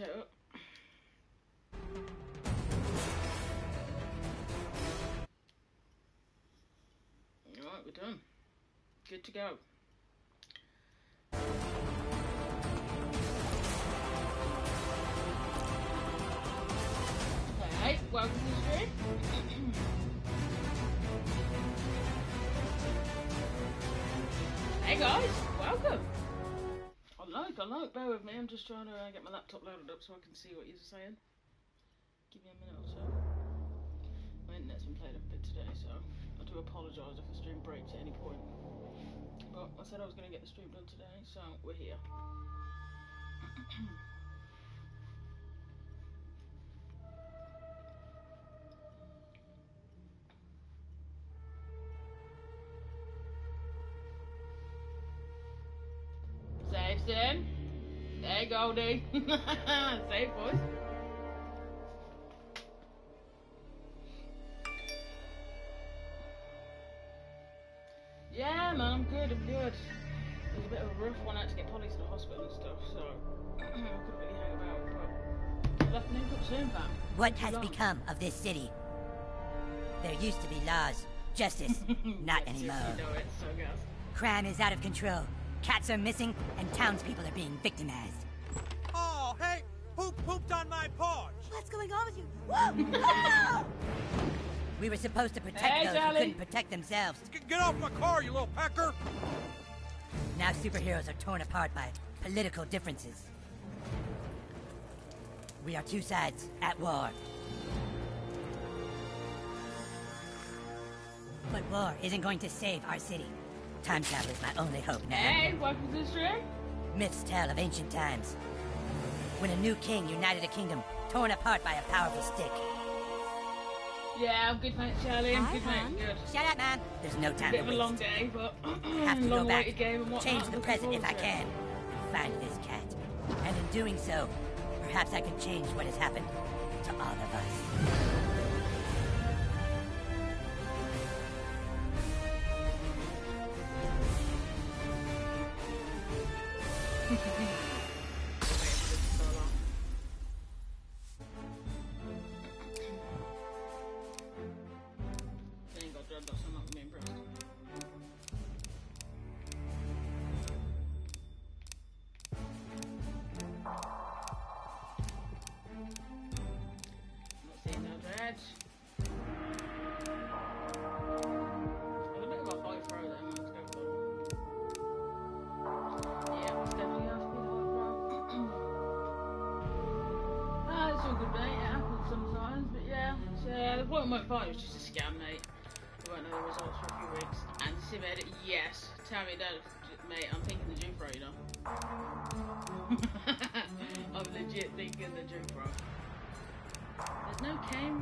up. Alright, we're done. Good to go. Hey, welcome to the stream. hey guys, bear with me, I'm just trying to uh, get my laptop loaded up so I can see what you're saying. Give me a minute or so. My internet's been played a bit today, so I do apologise if the stream breaks at any point. But I said I was going to get the stream done today, so we're here. There you go, dude. Safe, boys. Yeah, man, I'm good, I'm good. It was a bit of a rough one. I had to get Polly to the hospital and stuff, so I couldn't really hang about. But I'll have to link up soon, fam. What has long. become of this city? There used to be laws, justice, not anymore. You know it, so. Crime is out of control. Cats are missing, and townspeople are being victimized. we were supposed to protect Hey, those Charlie. who couldn't protect themselves. G- get off my car, you little pecker! Now superheroes are torn apart by political differences. We are two sides at war. But war isn't going to save our city. Time travel is my only hope now. Hey, welcome to the stream. Myths tell of ancient times. When a new king united a kingdom torn apart by a powerful stick. Yeah, I'm good, mate, Charlie. I'm Hi, good, hon. mate. Good. Shut up, man. There's no time Bit to of a waste. long day, but Have to go back, and change the present if I forward to it. can, and find this cat. And in doing so, perhaps I can change what has happened to all of us. My fight was just a scam, mate. We won't know the results for a few weeks. And Sim edit, yes. Tell me that, mate. I'm thinking the gym bro, you know. I'm legit thinking the gym bro. There's no cane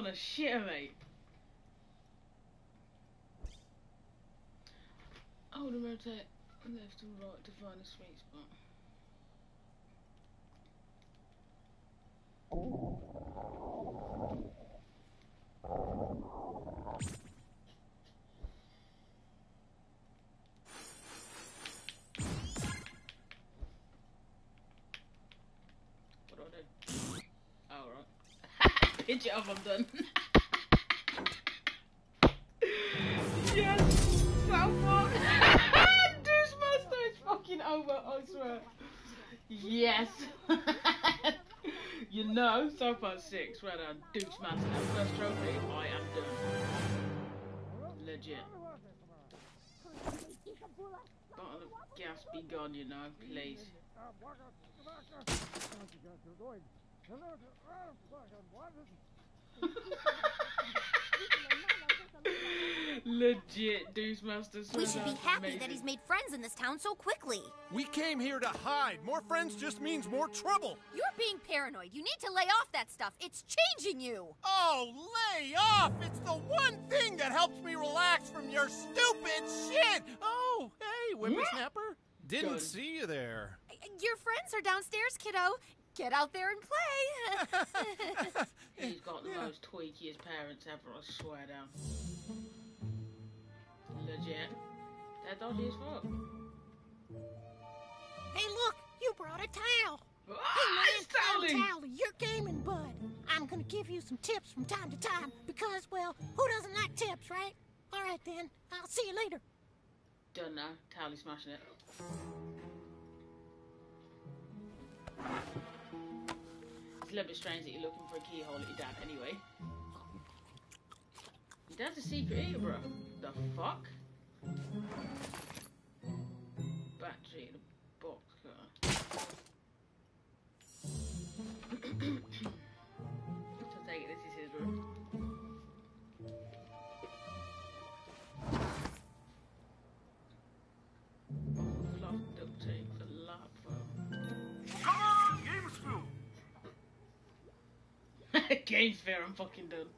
King's on a shitter, mate. Hold and rotate left and right to find a sweet spot. What do I do? Oh, Pinch it I'm done. yes! So fun! Deuce Master is fucking over, I swear. Yes! you know, so far six, well done. Deuce Master, first trophy, I am done. Legit. Bottle of gas be gone, you know, please. Legit, Deuce Master. We swear should be that's happy that he's made friends in this town so quickly. We came here to hide. More friends just means more trouble. You're being paranoid. You need to lay off that stuff. It's changing you. Oh, lay off! It's the one thing that helps me relax from your stupid shit! Oh, hey, whippersnapper. Didn't Good. see you there. Your friends are downstairs, kiddo. Get out there and play. He's got the Yeah. most tweakiest parents ever, I swear down. Legit. They're dodgy as fuck. Hey, look, you brought a towel. Ah, Hey, it's man, Towelie! I'm Towelie, your gaming bud. I'm gonna give you some tips from time to time because, well, who doesn't like tips, right? All right then, I'll see you later. Done now. Towelie smashing it. It's a little bit strange that you're looking for a keyhole at your dad anyway. Your dad's a secret eater, bro. The fuck? Battery in a box Games fair, I'm fucking done.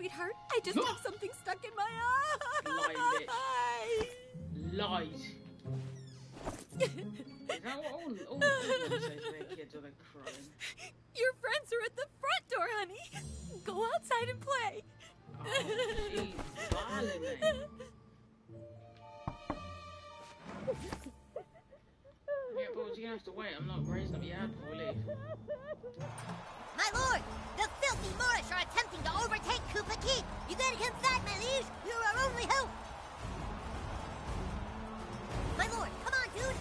Sweetheart. I just have something stuck in my eye. Lies. Is that what all, all the people say to their kids they're crying? Your friends are at the front door, honey. Go outside and play. Oh. Yeah, but you're gonna have to wait. I'm not raising up your hand before we leave. My lord, filthy Moorish are attempting to overtake Kupa Keep. You gotta come back, my liege. You're our only hope. My lord, come on, dude.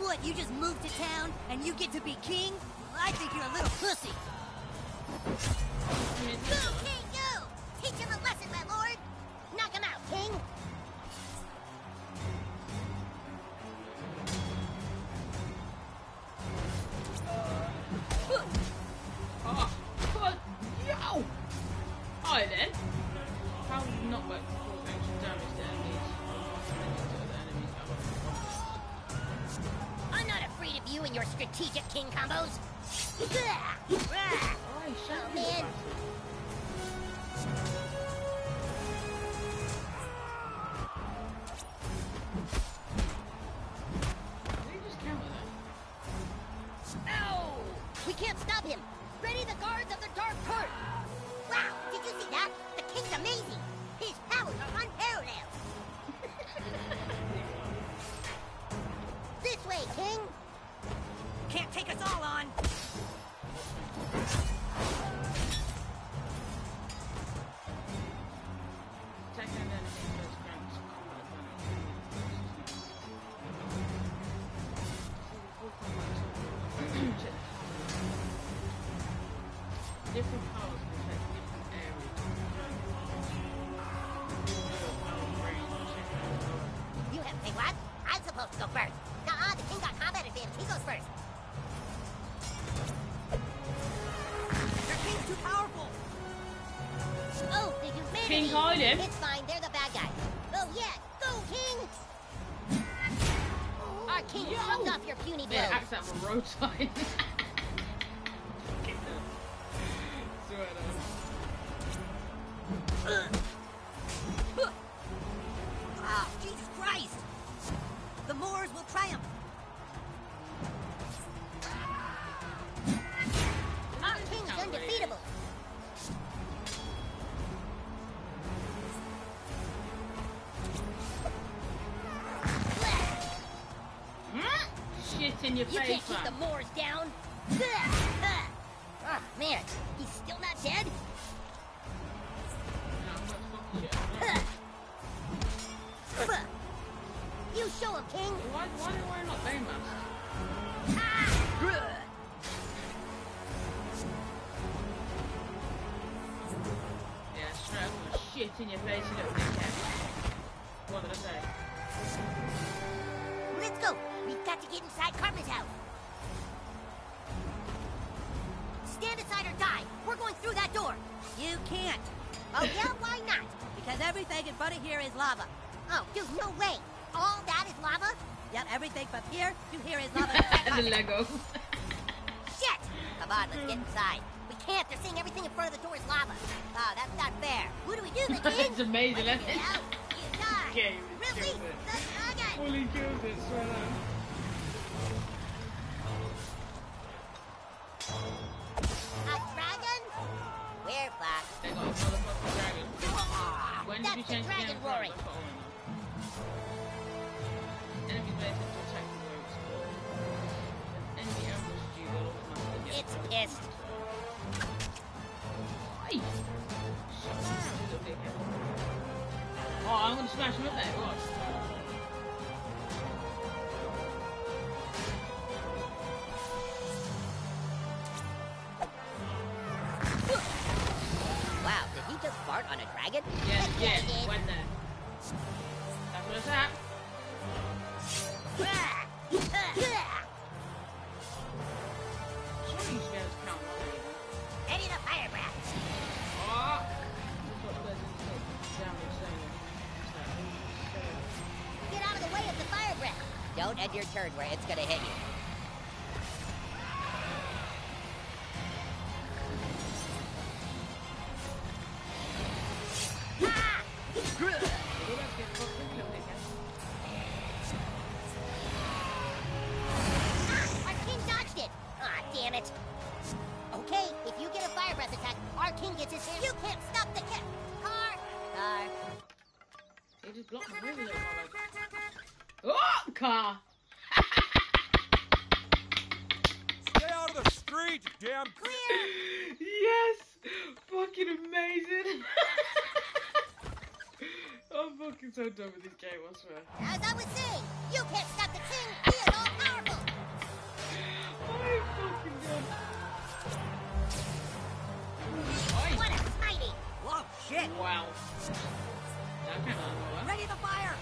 What, you just moved to town and you get to be king? I think you're a little pussy. Go! Your strategic king combos. Oh, man. Too powerful. Oh, they just made King me. hide him. It's fine. They're the bad guys. Oh yeah, go king. Our king Yo. shrugged off your puny Yeah, blows. axe at my road in your face, you little dickhead. What did I say? Let's go. We've got to get inside Cartman's house. Stand aside or die. We're going through that door. You can't, Oh, yeah? Why not? because everything in front of here is lava. Oh, dude, no way. All that is lava? Yep, everything from here to here is lava. and the Lego. Shit! Come on, let's get inside. Can't. They're saying everything in front of the door is lava. Oh, that's not fair. What do we do, the king? it's amazing, isn't it? out. You die. Release the dragon. Fully killed it, swear down. A dragon? We're fucked. They got a motherfucking dragon. Ah, When did you the change the dragon roaring. That's what I wanna know. Enemies may attempt to attack the roads. Enemy they'll automatically It's pissed. Oh, I'm gonna smash him up there, watch. Turn where it's gonna hit you. Ah! Damn Clear. Yes! Fucking amazing! I'm fucking so done with this game, I swear. As I was saying, you can't stop the king. He is all powerful. I'm fucking done. What a mighty. Whoa, shit! Wow. That kind of Ready the fire!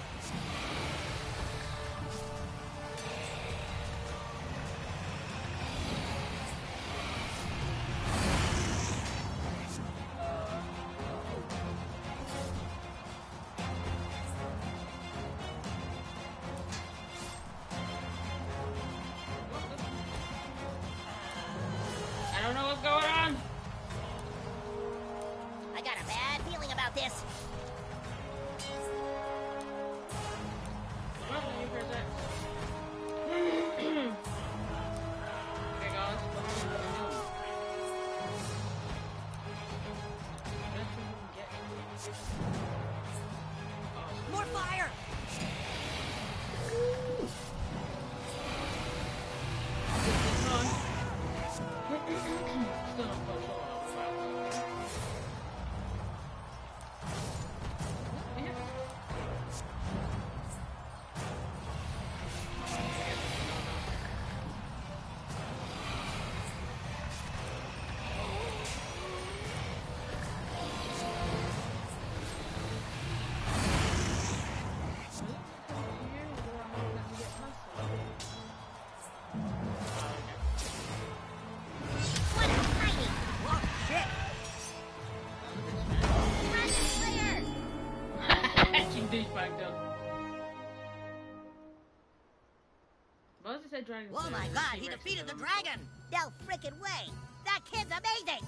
Oh my god, he defeated the dragon! No freaking way! That kid's amazing!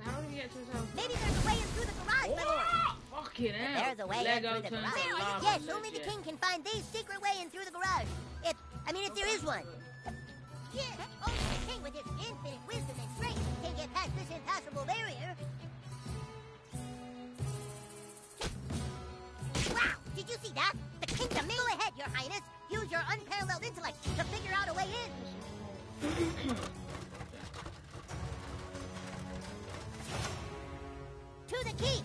How do we get to his house? Maybe there's a way in through the garage, my lord! Oh, fucking. There's a way in through the turns garage. to lava Yes, and only the king can find the secret way in through the garage. If, I mean, if there is one. Yeah, only the king with his infinite wisdom and strength can get past this impassable barrier. Did you see that? The king's amazing. Go ahead, your highness. Use your unparalleled intellect to figure out a way in. to the key.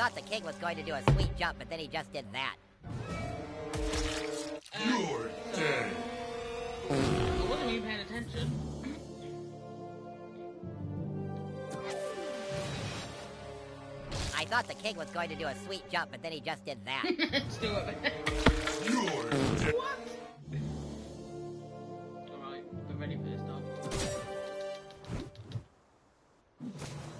Thought the king was going to do a sweet jump, but then he just did that. You're dead. I wasn't even paying attention. I thought the king was going to do a sweet jump, but then he just did that. Still up there. You're dead. What? Alright, we're ready for this dog.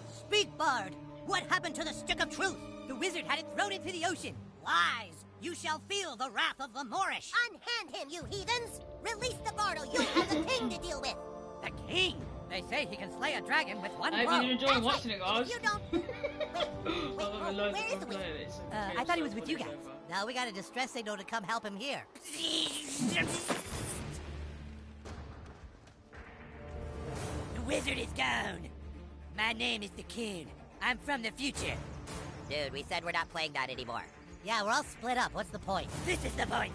Speak, Bard! What happened to the stick of truth? The wizard had it thrown into the ocean. Lies! You shall feel the wrath of the Moorish. Unhand him, you heathens! Release the Bardo. You have the king to deal with. The king? They say he can slay a dragon with one I blow. hope you're enjoying That's watching right. it, guys. You don't, wait, wait, I've oh, loads where of is fun the wizard? Uh, I thought he was with you guys. so. Now we got a distress signal to come help him here. The wizard is gone. My name is the king. I'm from the future. Dude, we said we're not playing that anymore. Yeah, we're all split up. What's the point? This is the point.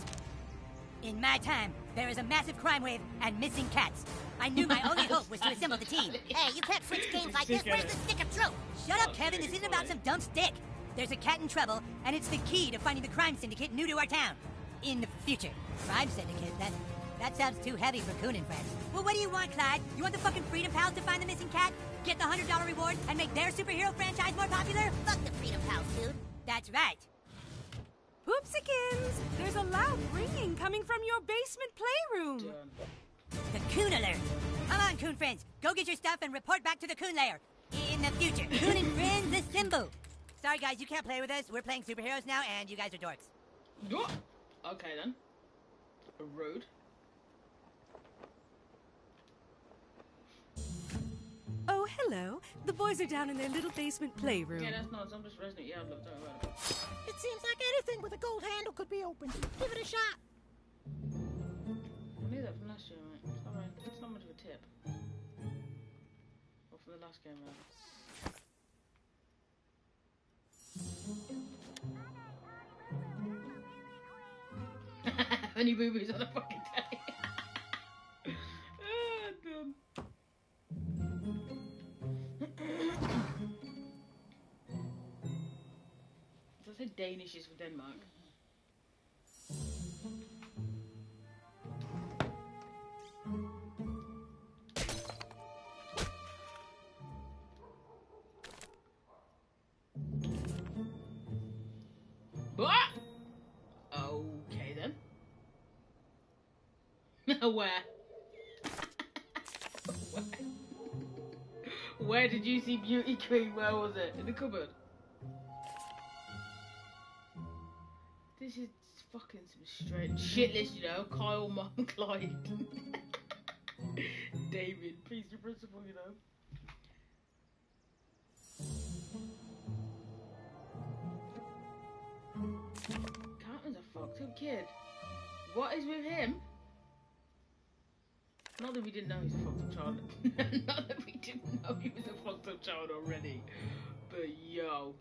In my time, there is a massive crime wave and missing cats. I knew my only hope was to assemble the team. Hey, you can't switch games like this. Where's the stick of truth? Shut up, Kevin. This isn't about some dumb stick. There's a cat in trouble, and it's the key to finding the crime syndicate new to our town. In the future. Crime syndicate? That that sounds too heavy for Coon and friends. Well, what do you want, Clyde? You want the fucking Freedom Pals to find the missing cat? Get the $100 reward and make their superhero franchise more popular? Fuck the Freedom Pals, dude. That's right. Poopsikins! There's a loud ringing coming from your basement playroom. Done. The Coon Alert. Come on, Coon friends. Go get your stuff and report back to the Coon Lair. In the future. Coon and friends assemble. Sorry, guys, you can't play with us. We're playing superheroes now, and you guys are dorks. Yo- Okay then. Rude. Oh, hello. The boys are down in their little basement playroom. Yeah, that's not. I'm just Resident Evil. Don't worry about it. It seems like anything with a gold handle could be opened. Give it a shot. I knew that from last year, mate. It's not, it's not much of a tip. Or from the last game, rather. Honey Boo Boo's on the fucking telly. Does Danish is for Denmark? What? Okay then. Where? Where? Where did you see Beauty Queen? Where was it? In the cupboard? This is fucking some straight shit list, you know. Kyle, Mom, Clyde. David, please your principal, you know. Carlton's a fucked up kid. What is with him? Not that we didn't know he was a fucked up child. Not that we didn't know he was a fucked up child already. But yo.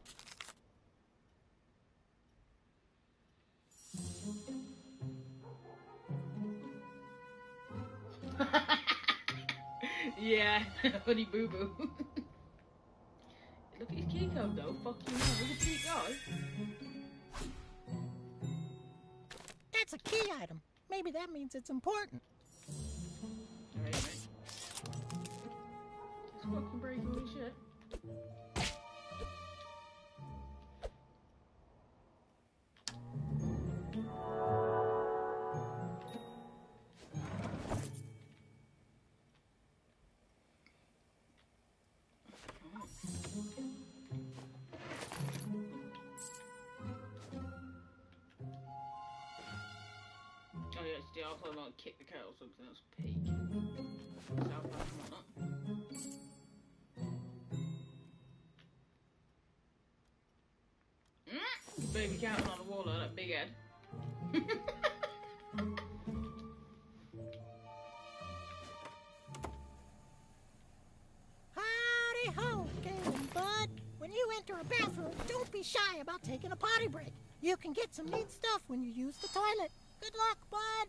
yeah, honey boo boo. it key code though. Fuck you, know. Where's the key? That's a key item. Maybe that means it's important. Alright, mate. Just fucking breaking me shit. Alpha like kick the cat or something. That's peak. Park, come on. Mm, Baby cat on the wall, like that big head. Howdy ho, Galen Bud. When you enter a bathroom, don't be shy about taking a potty break. You can get some neat stuff when you use the toilet. Good luck, Bud.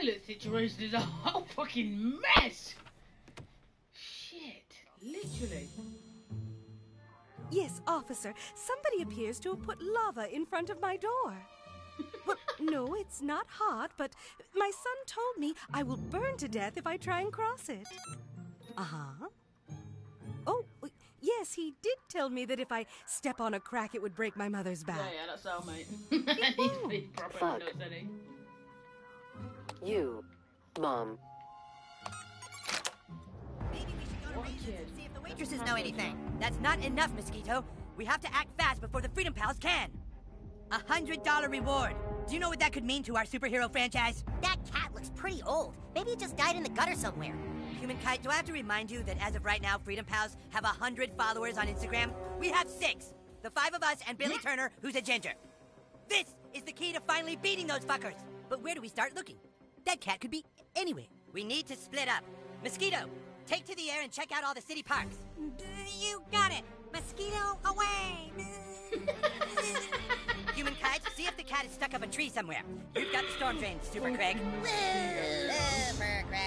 Toilet situation is a whole fucking mess. Shit, literally. Yes, officer, somebody appears to have put lava in front of my door. well, no, it's not hot, but my son told me I will burn to death if I try and cross it. Uh huh. Oh, yes, he did tell me that if I step on a crack, it would break my mother's back. Yeah, yeah, that's our mate. He's been proper fuck. nuts, isn't he? You, Mom. Maybe we should go to What Raisin's kid? and see if the waitresses know anything. That's not enough, Mosquito. We have to act fast before the Freedom Pals can. A hundred dollar reward. Do you know what that could mean to our superhero franchise? That cat looks pretty old. Maybe it just died in the gutter somewhere. Human Kite, do I have to remind you that as of right now, Freedom Pals have a hundred followers on Instagram? We have six. The five of us and Billy Turner, who's a ginger. This is the key to finally beating those fuckers. But where do we start looking? That cat could be anywhere. We need to split up. Mosquito, take to the air and check out all the city parks. You got it. Mosquito away. Human Kite, see if the cat is stuck up a tree somewhere. You've got the storm drain, Super Craig. Super Craig.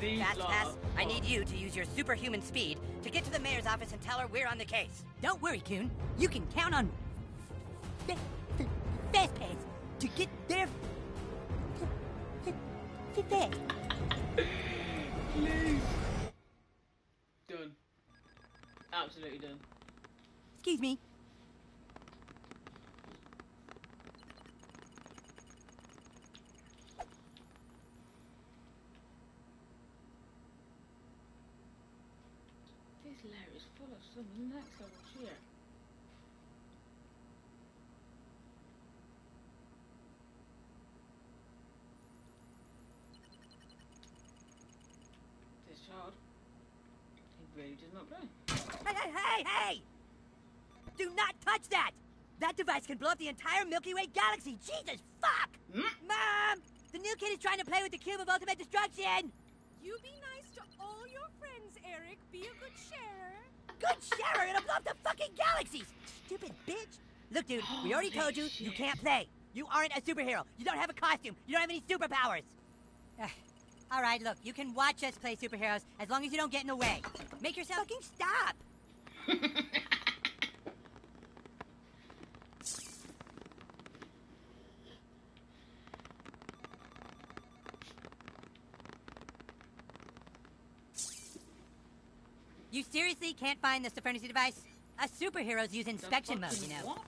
These Fast lot Pass, I need you to use your superhuman speed to get to the mayor's office and tell her we're on the case. Don't worry, Coon. You can count on Fa- Fa- Fast Pass to get there f- fast. Done. Absolutely done. Excuse me. This lair is full of some next level shit. This child, he does not play. Hey, hey, hey, hey! Do not touch that! That device can blow up the entire Milky Way galaxy. Jesus fuck! Hmm? Mom! The new kid is trying to play with the cube of ultimate destruction! You be nice to all your friends, Eric. Be a good sharer. Good sharer, it'll blow up the fucking galaxies! Stupid bitch! Look, dude, we already told you you can't play. You aren't a superhero. You don't have a costume. You don't have any superpowers. All right, look, you can watch us play superheroes as long as you don't get in the way. Make yourself fucking stop. You seriously can't find the Supernity device? Us superheroes use inspection mode, you know. What?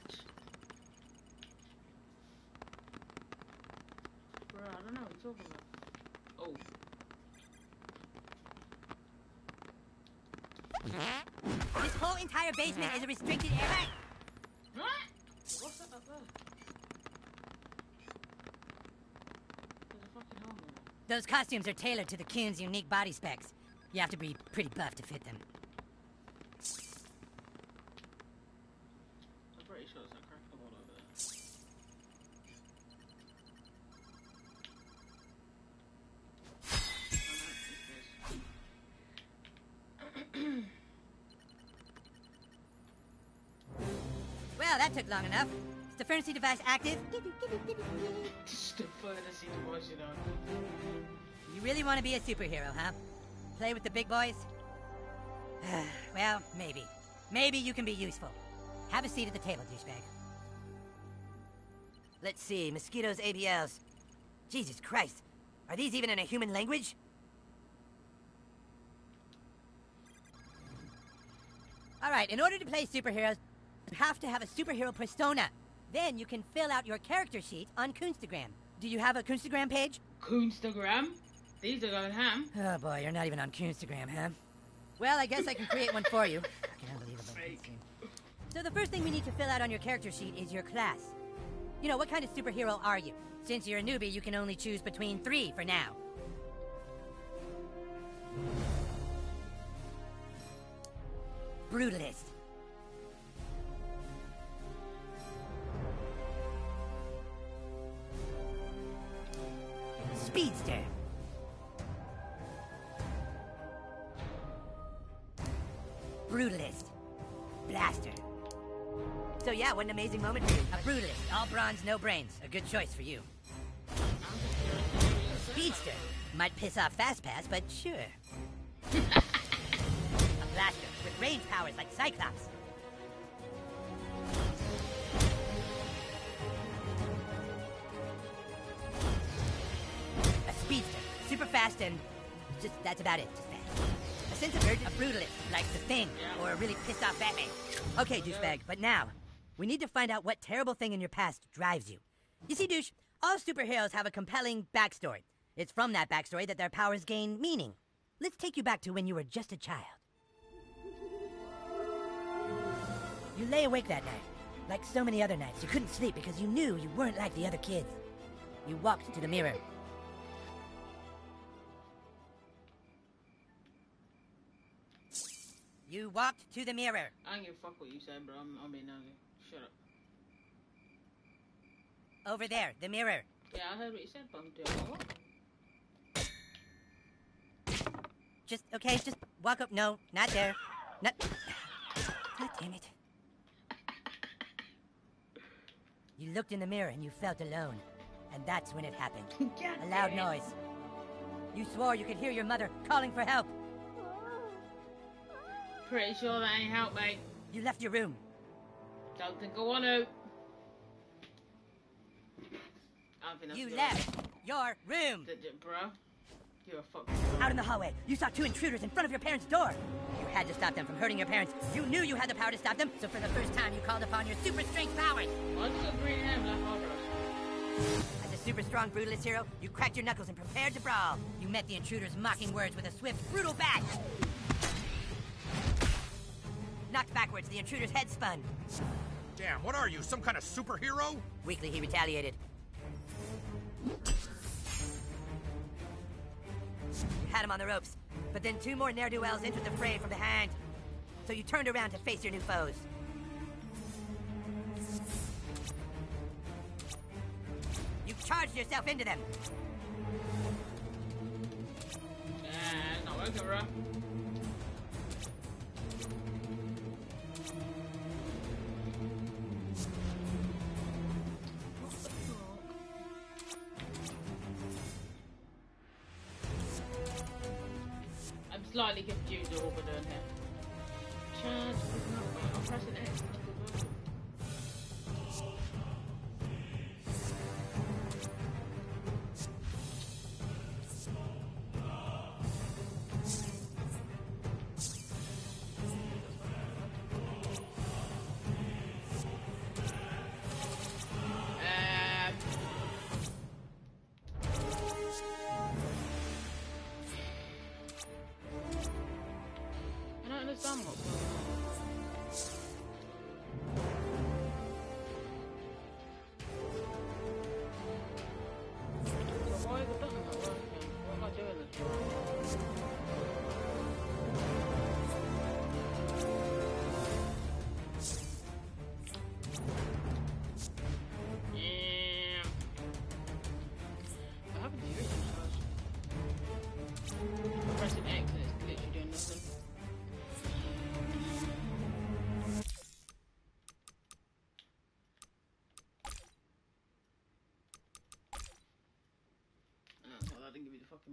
Bro. I don't know what you're talking about. Oh. This whole entire basement is a restricted area. What's that up there? Those costumes are tailored to the Coon's unique body specs. You have to be pretty buff to fit them. Long enough. Is the furnace device active? The fantasy device, you know. You really want to be a superhero, huh? Play with the big boys? well, maybe. Maybe you can be useful. Have a seat at the table, douchebag. Let's see, mosquitoes, ABLs. Jesus Christ. Are these even in a human language? Alright, in order to play superheroes, you have to have a superhero persona. Then you can fill out your character sheet on Coonstagram. Do you have a Coonstagram page? Coonstagram? These are going ham. Oh boy, you're not even on Coonstagram, huh? Well, I guess I can create one for you. Fucking unbelievable. Fake. So the first thing we need to fill out on your character sheet is your class. You know, what kind of superhero are you? Since you're a newbie, you can only choose between three for now. Brutalist. Speedster. Brutalist. Blaster. So yeah, what an amazing moment for you. A brutalist, all bronze, no brains. A good choice for you. Speedster. Might piss off Fast Pass, but sure. a blaster with range powers like Cyclops. Fast and just that's about it. Just fast. A sense of urgency, a brutalist, like the Thing, or a really pissed off Batman. Okay, douchebag, but now we need to find out what terrible thing in your past drives you. You see, douche, all superheroes have a compelling backstory. It's from that backstory that their powers gain meaning. Let's take you back to when you were just a child. You lay awake that night. Like so many other nights, you couldn't sleep because you knew you weren't like the other kids. You walked to the mirror. You walked to the mirror. I don't give a fuck what you said, bro. I'm, I'm being nosy. Shut up. Over there, the mirror. Yeah, I heard what you said, but I'm doing. Just, okay, just walk up. No, not there. Not. God damn it. You looked in the mirror and you felt alone. And that's when it happened. A loud noise. You swore you could hear your mother calling for help. Pretty sure that ain't help, mate. You left your room. Don't think I want to. I don't think that's You good. left your room. Did you, bro? You're a fucking. Out in the hallway, you saw two intruders in front of your parents' door. You had to stop them from hurting your parents. You knew you had the power to stop them, so for the first time, you called upon your super strength powers. Why'd you got green black? As a super strong brutalist hero, you cracked your knuckles and prepared to brawl. You met the intruders' mocking words with a swift, brutal bat. Knocked backwards, the intruder's head spun. Damn, what are you, some kind of superhero? Weakly, he retaliated. You had him on the ropes, but then two more ne'er-do-wells entered the fray from behind. So you turned around to face your new foes. You charged yourself into them. Yeah, it's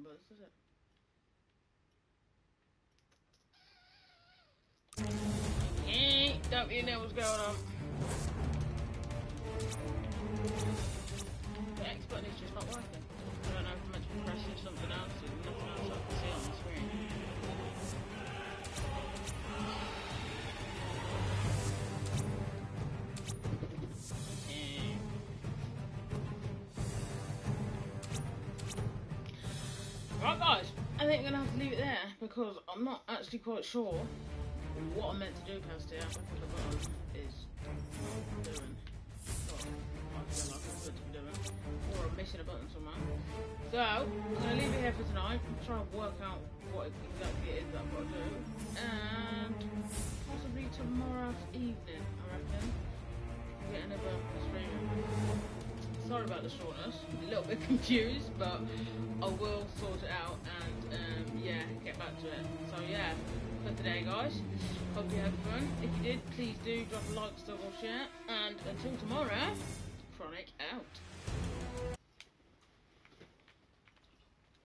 does it? Yeah, don't you know what's going on? Gonna have to leave it there because I'm not actually quite sure what I'm meant to do past here. I think the button is doing to. Or I'm missing a button somewhere. So, I'm gonna leave it here for tonight. Try and work out what exactly it is that I've got to do. And possibly tomorrow evening, I reckon. Get another stream. Sorry about the shortness. I'm a little bit confused, but I will sort it out and um, yeah, get back to it. So yeah, for today, guys. Hope you had fun. If you did, please do drop a like, sub, share. And until tomorrow, Kronic out.